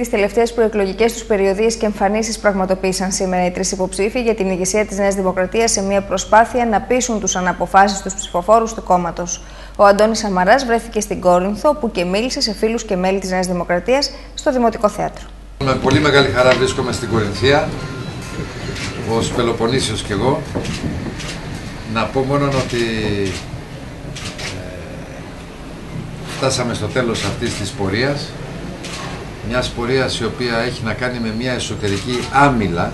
Τις τελευταίες προεκλογικές τους περιοδίες και εμφανίσεις πραγματοποίησαν σήμερα οι τρεις υποψήφοι για την ηγεσία της Νέας Δημοκρατίας σε μια προσπάθεια να πείσουν τους αναποφάσιστου ψηφοφόρους του κόμματος. Ο Αντώνης Σαμαράς βρέθηκε στην Κόρινθο, που και μίλησε σε φίλους και μέλη της Νέας Δημοκρατίας στο Δημοτικό Θέατρο. Με πολύ μεγάλη χαρά βρίσκομαι στην Κορινθία, ως Πελοποννήσιος κι εγώ. Να πω μόνο ότι ε, φτάσαμε στο τέλος αυτής της πορείας μια πορεία η οποία έχει να κάνει με μια εσωτερική άμυλα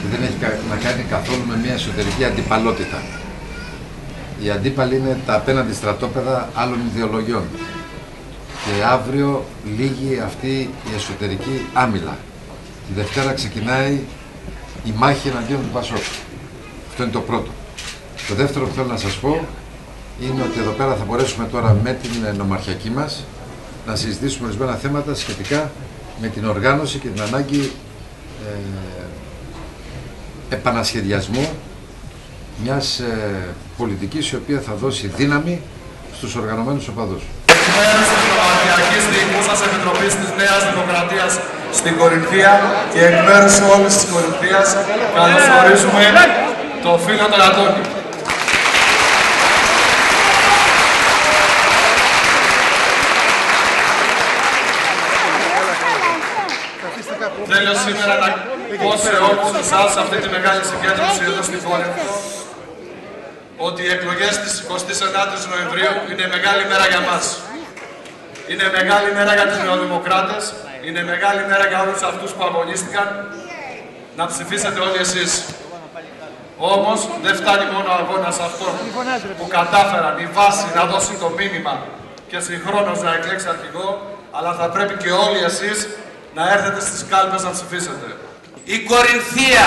και δεν έχει να κάνει καθόλου με μια εσωτερική αντιπαλότητα. Οι αντίπαλοι είναι τα απέναντι στρατόπεδα άλλων ιδεολογιών. Και αύριο λύγει αυτή η εσωτερική άμυλα. Τη Δευτέρα ξεκινάει η μάχη εναντίον του Πασόκ. Αυτό είναι το πρώτο. Το δεύτερο που θέλω να σας πω είναι ότι εδώ πέρα θα μπορέσουμε τώρα με την νομαρχιακή μας να συζητήσουμε ορισμένα θέματα σχετικά με την οργάνωση και την ανάγκη ε, επανασχεδιασμού μιας ε, πολιτικής η οποία θα δώσει δύναμη στους οργανωμένους οπαδούς. Εκ μέρους της Νομαρχιακής Διοικούσας Επιτροπής της Νέας Δημοκρατίας στην Κορινθία και εκ μέρους όλης της Κορινθίας καλωσορίζουμε το φίλο τον Αντώνη. Θέλω σήμερα να πω σε όλους εσάς αυτή τη μεγάλη συγκέντρωση εδώ στην Κόρινθο ότι οι εκλογές της 29ης Νοεμβρίου είναι μεγάλη μέρα για μας. Είναι μεγάλη μέρα για τους νεοδημοκράτες, είναι μεγάλη μέρα για όλους αυτούς που αγωνίστηκαν να ψηφίσετε όλοι εσείς. Όμως δεν φτάνει μόνο ο αγώνας αυτών που κατάφεραν η βάση να δώσει το μήνυμα και συγχρόνως να εκλέξει αρχηγό, αλλά θα πρέπει και όλοι εσείς να έρθετε στις κάλπες να ψηφίσετε. Η Κορινθία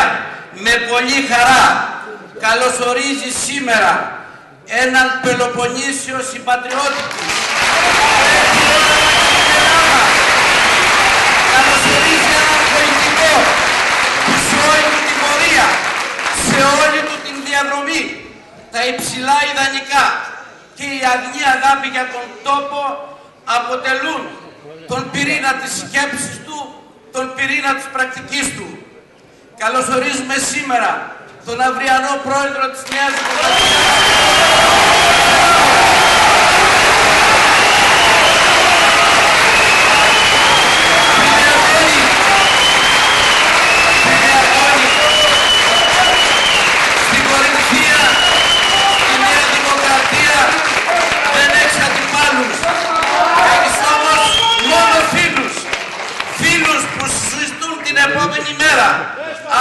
με πολύ χαρά καλωσορίζει σήμερα έναν Πελοποννήσιος συμπατριώτη του. Καλωσορίζει έναν πολιτικό που σε όλη του την πορεία, σε όλη του την διαδρομή, τα υψηλά ιδανικά και η αγνή αγάπη για τον τόπο αποτελούν τον πυρήνα της σκέψης του, τον πυρήνα της πρακτικής του. Καλωσορίζουμε σήμερα τον αυριανό πρόεδρο της Νέας Δημοκρατίας. Επόμενη μέρα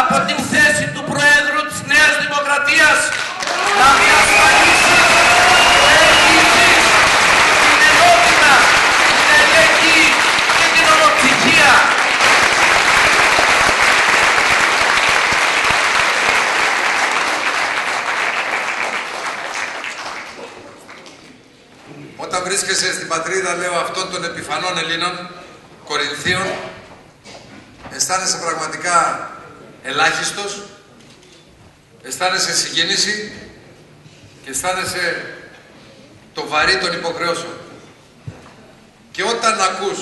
από την θέση του Προέδρου της Νέας Δημοκρατίας να διασφαλίσει εγγυητής την ενότητα, την ελεγγύη και την ομοψυχία. Όταν βρίσκεσαι στην πατρίδα, λέω, αυτών των επιφανών Ελλήνων, Κορινθίων, αισθάνεσαι πραγματικά ελάχιστος, αισθάνεσαι συγκίνηση και αισθάνεσαι το βαρύ των υποχρεώσεων. Και όταν ακούς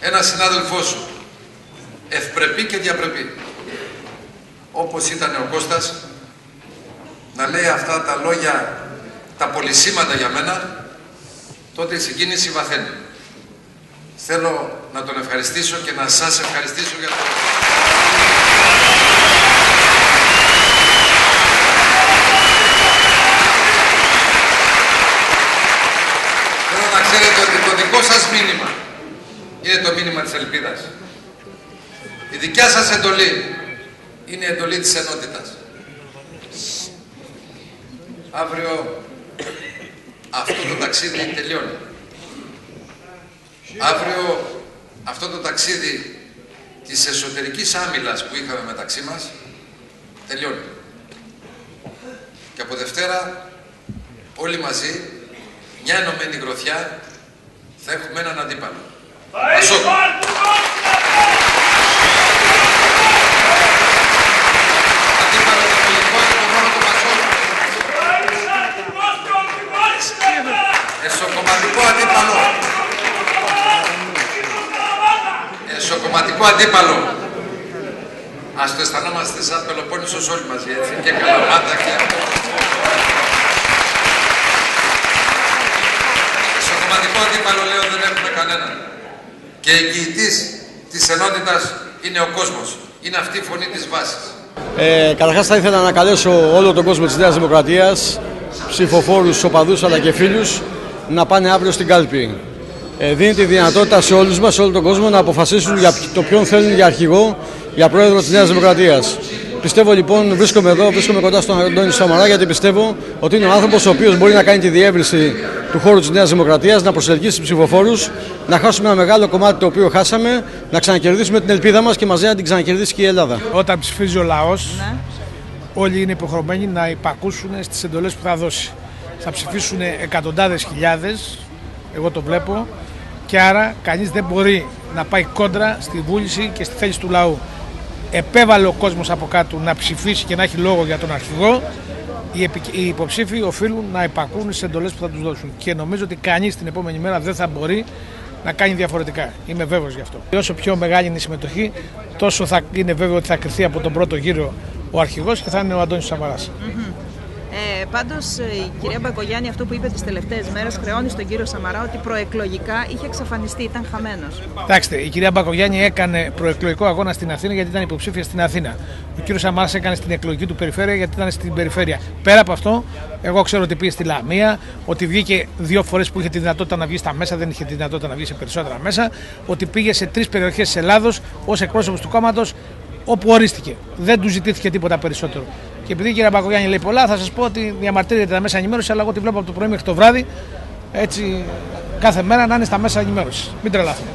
ένα συνάδελφό σου ευπρεπή και διαπρεπή, όπως ήταν ο Κώστας, να λέει αυτά τα λόγια, τα πολυσήματα για μένα, τότε η συγκίνηση βαθαίνει. Θέλω να τον ευχαριστήσω και να σας ευχαριστήσω για το... Θέλω να ξέρετε ότι το δικό σας μήνυμα είναι το μήνυμα της ελπίδας. Η δικιά σας εντολή είναι η εντολή της ενότητας. Αύριο αυτό το ταξίδι τελειώνει. Αύριο αυτό το ταξίδι της εσωτερικής άμυλας που είχαμε μεταξύ μας τελειώνει. Και από Δευτέρα όλοι μαζί, μια ενωμένη γροθιά, θα έχουμε έναν αντίπαλο. Πασόκ. Αντίπαλο το πολιτικό και το μόνο του Πασόκ. Εσωκομματικό αντίπαλο. Πραγματικό αντίπαλο. Ας το αισθανόμαστε σαν Πελοπόννησος όλοι μαζί, έτσι, και Καλαμάτα και... Στο κομματικό αντίπαλο, λέω, δεν έχουμε κανέναν. Και εγγυητής της ενότητας είναι ο κόσμος. Είναι αυτή η φωνή της βάσης. Ε, καταρχάς θα ήθελα να καλέσω όλο τον κόσμο της Νέας Δημοκρατίας, ψηφοφόρους, οπαδούς αλλά και φίλους, να πάνε αύριο στην κάλπη. Ε, δίνει τη δυνατότητα σε όλους μας, σε όλο τον κόσμο, να αποφασίσουν για το ποιον θέλουν για αρχηγό, για πρόεδρο της Νέας Δημοκρατίας. Πιστεύω λοιπόν, βρίσκομαι εδώ, βρίσκομαι κοντά στον Αντώνη Σαμαρά, γιατί πιστεύω ότι είναι ο άνθρωπος ο οποίος μπορεί να κάνει τη διεύρυνση του χώρου της Νέας Δημοκρατίας, να προσελκύσει ψηφοφόρους, να χάσουμε ένα μεγάλο κομμάτι το οποίο χάσαμε, να ξανακερδίσουμε την ελπίδα μας και μαζί να την ξανακερδίσει και η Ελλάδα. Όταν ψηφίζει ο λαός, ναι. όλοι είναι υποχρεωμένοι να υπακούσουν στις εντολές που θα δώσει. Θα ψηφίσουν εκατοντάδες χιλιάδες, εγώ το βλέπω, και άρα κανείς δεν μπορεί να πάει κόντρα στη βούληση και στη θέληση του λαού επέβαλε ο κόσμος από κάτω να ψηφίσει και να έχει λόγο για τον αρχηγό, οι υποψήφοι οφείλουν να υπακούν σε εντολές που θα τους δώσουν. Και νομίζω ότι κανείς την επόμενη μέρα δεν θα μπορεί να κάνει διαφορετικά. Είμαι βέβαιος γι' αυτό. Όσο πιο μεγάλη είναι η συμμετοχή, τόσο θα είναι βέβαιο ότι θα κρυθεί από τον πρώτο γύρο ο αρχηγός και θα είναι ο Αντώνης Σαμαράς. Ε, Πάντως ε, η κυρία Μπακογιάννη αυτό που είπε τις τελευταίες μέρες χρεώνει στον κύριο Σαμαρά ότι προεκλογικά είχε εξαφανιστεί, ήταν χαμένος. Κοιτάξτε, η κυρία Μπακογιάννη έκανε προεκλογικό αγώνα στην Αθήνα γιατί ήταν υποψήφια στην Αθήνα. Ο κύριος Σαμαράς έκανε στην εκλογική του περιφέρεια γιατί ήταν στην περιφέρεια. Πέρα από αυτό, εγώ ξέρω ότι πήγε στη Λαμία, ότι βγήκε δύο φορές που είχε τη δυνατότητα να βγει στα μέσα, δεν είχε τη δυνατότητα να βγει σε περισσότερα μέσα, ότι πήγε σε τρεις περιοχές της Ελλάδος ως εκπρόσωπος του κόμματος όπου ορίστηκε. Δεν του ζητήθηκε τίποτα περισσότερο. Και επειδή η κυρία Μπακογιάννη λέει πολλά, θα σας πω ότι διαμαρτύρεται τα μέσα ενημέρωσης, αλλά εγώ τη βλέπω από το πρωί μέχρι το βράδυ έτσι κάθε μέρα να είναι στα μέσα ενημέρωσης. Μην τρελάθουμε.